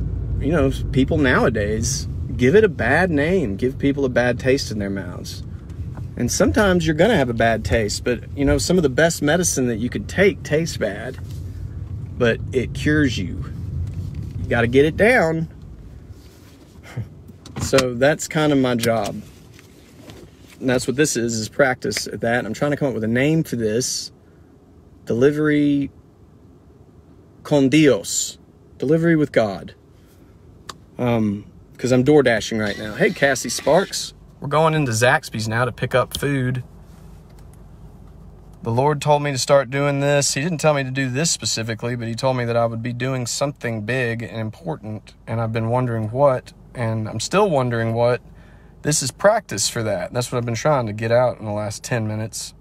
you know, people nowadays give it a bad name, give people a bad taste in their mouths. And sometimes you're going to have a bad taste, but you know, some of the best medicine that you could take tastes bad, but it cures you. Got to get it down. So that's kind of my job. And that's what this is, is practice at that. I'm trying to come up with a name for this. Delivery con Dios. Delivery with God. Um, because I'm door dashing right now. Hey Cassie Sparks. We're going into Zaxby's now to pick up food. The Lord told me to start doing this. He didn't tell me to do this specifically, but He told me that I would be doing something big and important, and I've been wondering what, and I'm still wondering what. This is practice for that. That's what I've been trying to get out in the last 10 minutes.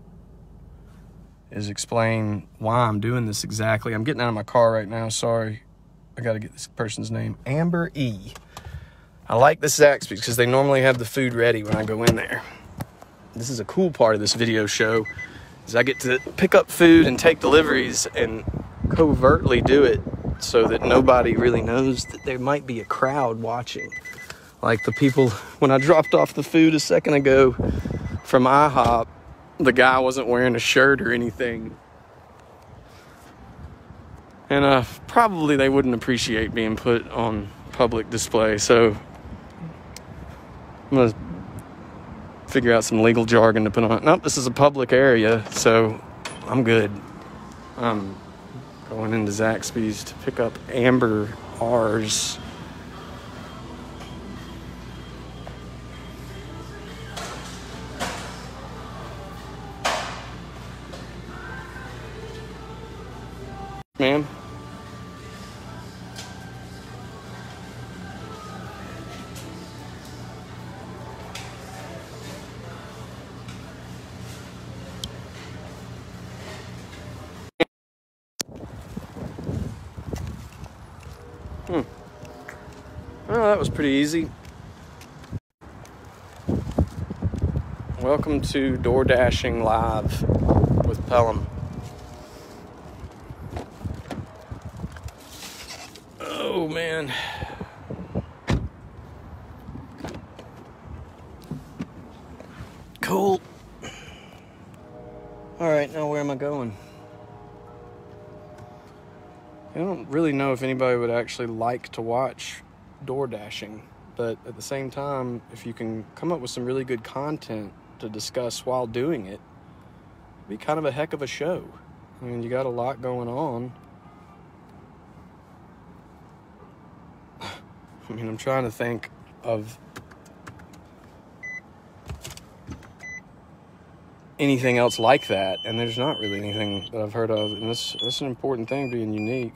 Is explain why I'm doing this exactly. I'm getting out of my car right now. Sorry. I got to get this person's name. Amber E. I like this Zaxby's because they normally have the food ready when I go in there. This is a cool part of this video show is I get to pick up food and take deliveries and covertly do it so that nobody really knows that there might be a crowd watching. Like the people when I dropped off the food a second ago from IHOP, the guy wasn't wearing a shirt or anything. And uh, probably they wouldn't appreciate being put on public display. So I'm gonna figure out some legal jargon to put on. It. Nope, this is a public area, so I'm good. I'm going into Zaxby's to pick up Amber R's. Ma'am? Was pretty easy. Welcome to Door Dashing Live with Pelham. Oh man. Cool. All right, now where am I going? I don't really know if anybody would actually like to watch door dashing, but at the same time, if you can come up with some really good content to discuss while doing it, be kind of a heck of a show. I mean, you got a lot going on. I mean, I'm trying to think of anything else like that, and there's not really anything that I've heard of. And this that's an important thing, being unique.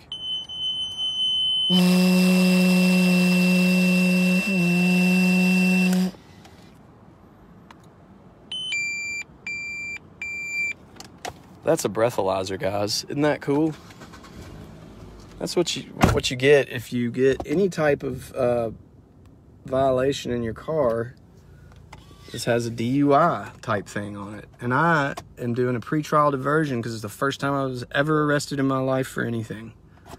That's a breathalyzer, guys. Isn't that cool? That's what you what you get if you get any type of uh, violation in your car. This has a DUI type thing on it, and I am doing a pretrial diversion because it's the first time I was ever arrested in my life for anything.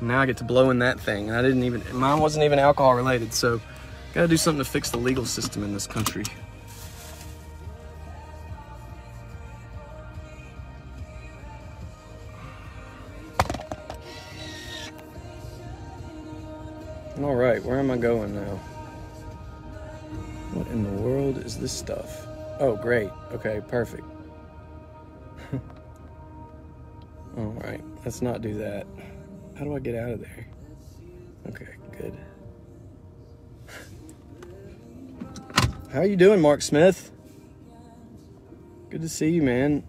Now I get to blow in that thing, and I didn't even mine wasn't even alcohol related, so gotta do something to fix the legal system in this country. Am I going now? What in the world is this stuff? Oh, great. Okay, perfect. All right, let's not do that. How do I get out of there? Okay, good. How are you doing, Mark Smith? Good to see you, man.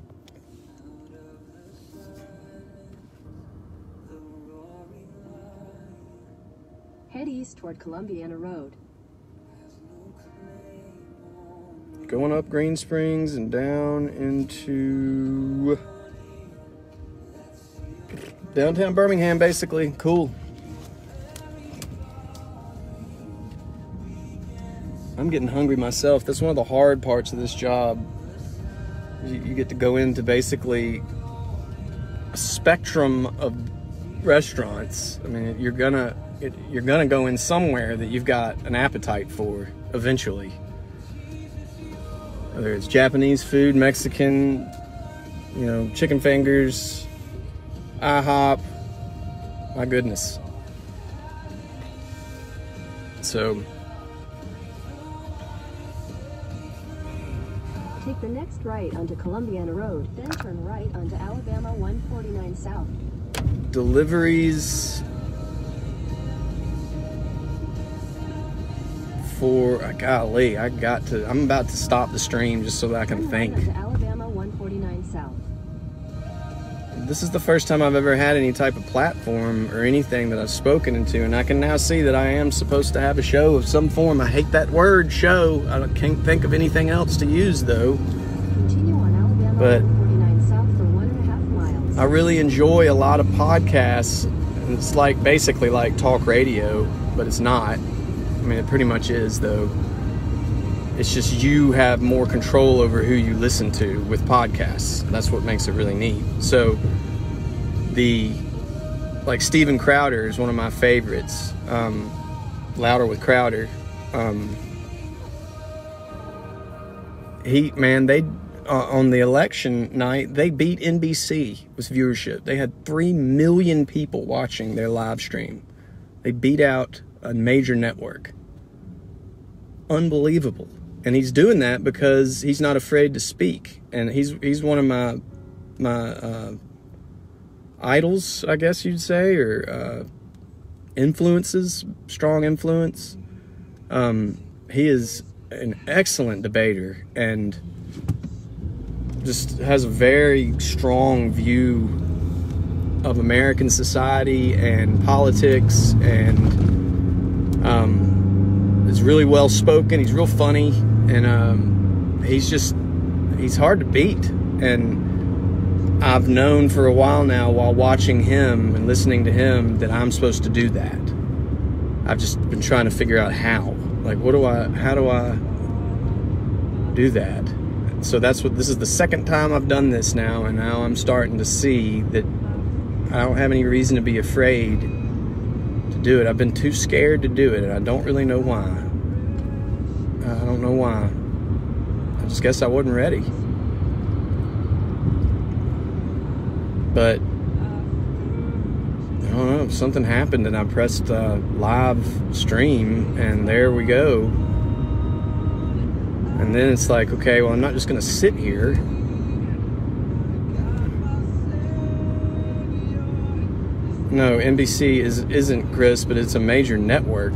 East toward Columbiana Road. Going up Green Springs and down into downtown Birmingham, basically. Cool. I'm getting hungry myself. That's one of the hard parts of this job. You, you get to go into basically a spectrum of restaurants. I mean, you're gonna it, you're gonna go in somewhere that you've got an appetite for eventually. Whether it's Japanese food, Mexican, you know, chicken fingers, IHOP. My goodness. So Take the next right onto Columbiana Road, then turn right onto Alabama 149 South. deliveries for uh, golly, I got to. I'm about to stop the stream just so that I can think. Alabama 149 South. This is the first time I've ever had any type of platform or anything that I've spoken into, and I can now see that I am supposed to have a show of some form. I hate that word, show. I can't think of anything else to use though. Continue on Alabama But- 149 South for one and a half miles. I really enjoy a lot of podcasts. And it's like basically like talk radio, but it's not. I mean, it pretty much is though. It's just you have more control over who you listen to with podcasts. That's what makes it really neat. So, the like Steven Crowder is one of my favorites. Um, Louder with Crowder. Um, he man they uh, on the election night they beat NBC with viewership. They had three million people watching their live stream. They beat out a major network. Unbelievable, and he's doing that because he's not afraid to speak, and he's he's one of my my uh, idols, I guess you'd say, or uh, influences, strong influence. Um, he is an excellent debater and just has a very strong view of American society and politics and um, is really well spoken. He's real funny and um, he's just he's hard to beat. And I've known for a while now, while watching him and listening to him, that I'm supposed to do that. I've just been trying to figure out how. Like, what do I? How do I? do that. So that's what this is the second time I've done this now, and now I'm starting to see that I don't have any reason to be afraid do it. I've been too scared to do it, and I don't really know why. I don't know why. I just guess I wasn't ready. But I don't know, something happened and I pressed uh, live stream and there we go. And then it's like, okay, well, I'm not just going to sit here. No, NBC is isn't Chris, but it's a major network.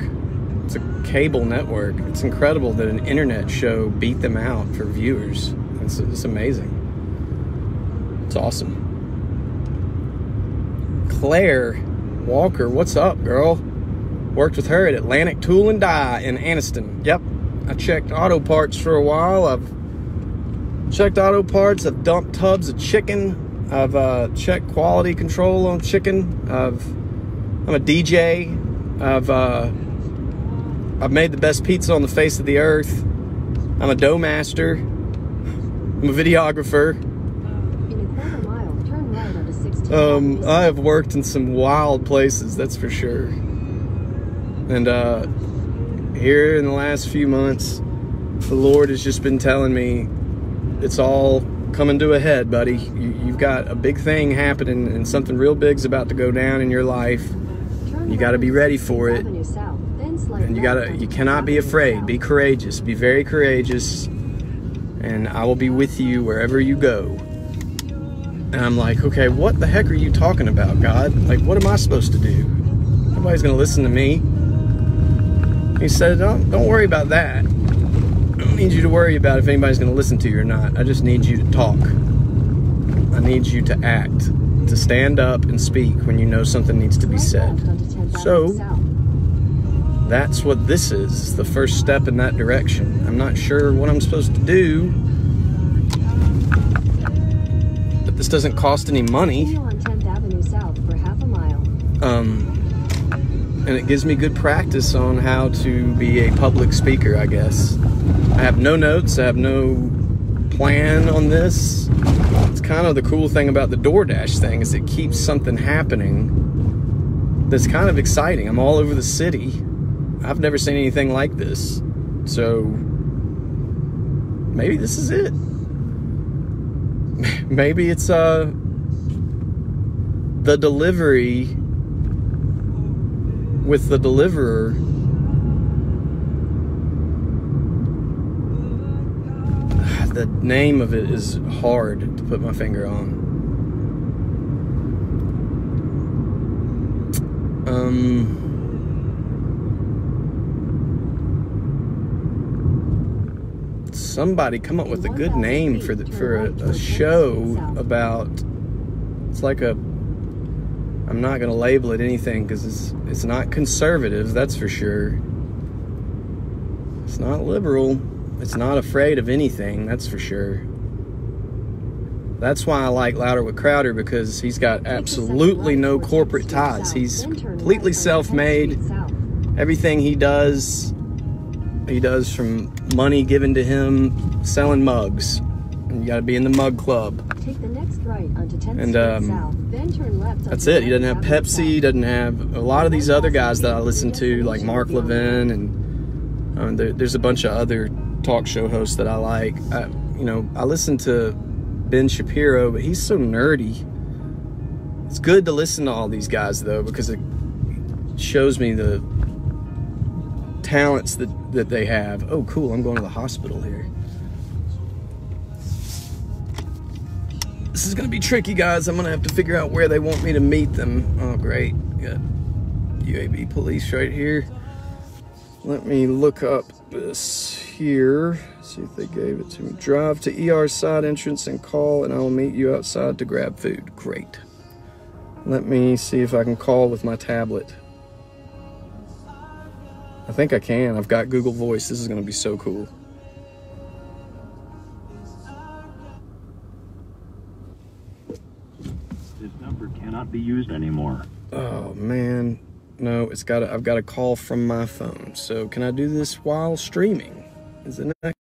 It's a cable network. It's incredible that an internet show beat them out for viewers. It's, it's amazing. It's awesome. Claire Walker, what's up, girl? Worked with her at Atlantic Tool and Die in Anniston. Yep, I checked auto parts for a while. I've checked auto parts. I've dumped tubs of chicken. I've uh, checked quality control on chicken. I've, I'm a DJ. I've uh, I've made the best pizza on the face of the earth. I'm a dough master. I'm a videographer. In quarter mile, turn right onto 16th Um, I have worked in some wild places, that's for sure. And uh, here in the last few months, the Lord has just been telling me it's all coming to a head, buddy. You, you've got a big thing happening, and something real big's about to go down in your life. You got to be ready for it. And you gotta, you cannot be afraid. Be courageous. Be very courageous. And I will be with you wherever you go. And I'm like, okay, what the heck are you talking about, God? Like, what am I supposed to do? Nobody's gonna listen to me. He said, don't, don't worry about that. I don't need you to worry about if anybody's gonna listen to you or not. I just need you to talk. I need you to act, to stand up and speak when you know something needs to be said. left onto 10th So- That's what this is, the first step in that direction. I'm not sure what I'm supposed to do, but this doesn't cost any money, Continue on 10th Avenue South for half a mile. um, and it gives me good practice on how to be a public speaker, I guess. I have no notes, I have no plan on this. It's kind of the cool thing about the DoorDash thing is it keeps something happening that's kind of exciting. I'm all over the city. I've never seen anything like this. So maybe this is it. Maybe it's uh the delivery with the deliverer. The name of it is hard to put my finger on. Um somebody come up with a good name for the for a, a show about it's like a I'm not gonna label it anything because it's it's not conservative, that's for sure. It's not liberal. It's not afraid of anything, that's for sure. That's why I like Louder with Crowder because he's got absolutely no corporate ties. He's completely self-made. Everything he does, he does from money given to him selling mugs. And you got to be in the mug club. Take the next right onto 10th And, um, then turn left That's it. He doesn't have Pepsi. He doesn't have a lot of these other guys that I listen to, like Mark Levin, and um, there, there's a bunch of other talk show hosts that I like. I, you know, I listen to Ben Shapiro, but he's so nerdy. It's good to listen to all these guys though because it shows me the talents that that they have. Oh, cool! I'm going to the hospital here. This is gonna be tricky, guys. I'm gonna have to figure out where they want me to meet them. Oh, great. Got UAB police right here. Let me look up this here. See if they gave it to me. Drive to ER side entrance and call, and I will meet you outside to grab food. Great. Let me see if I can call with my tablet. I think I can. I've got Google Voice. This is gonna be so cool. This number cannot be used anymore. Oh man, no, it's got. I've got a call from my phone. So can I do this while streaming? Is the next